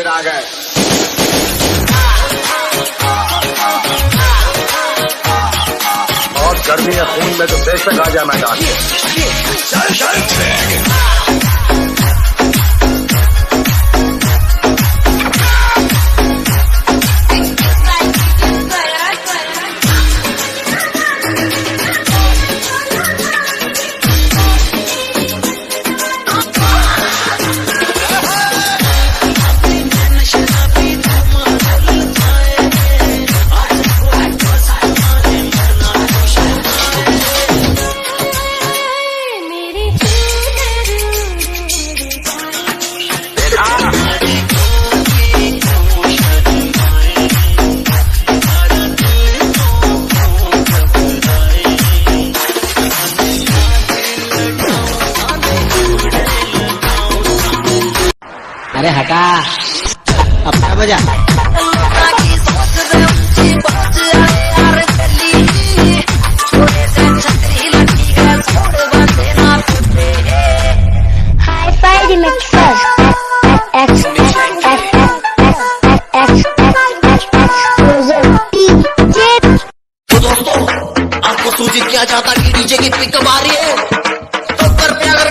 फिर आ गए। और गर्मी या खून में तो बेशक आ जाए मैदान। अरे हटा। अपना बजा? आपको सूचित किया जाता कि डीजे की पिक मारी है तो कृपया करके